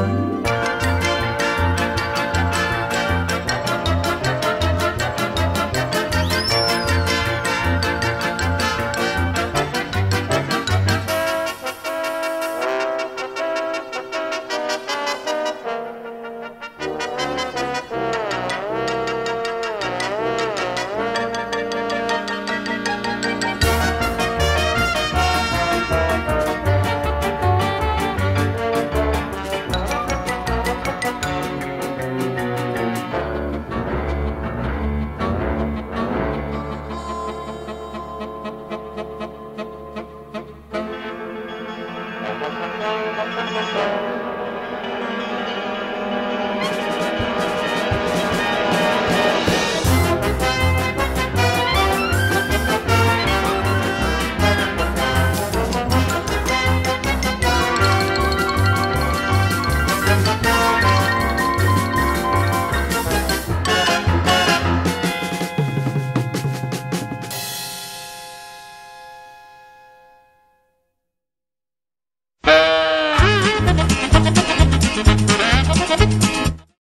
嗯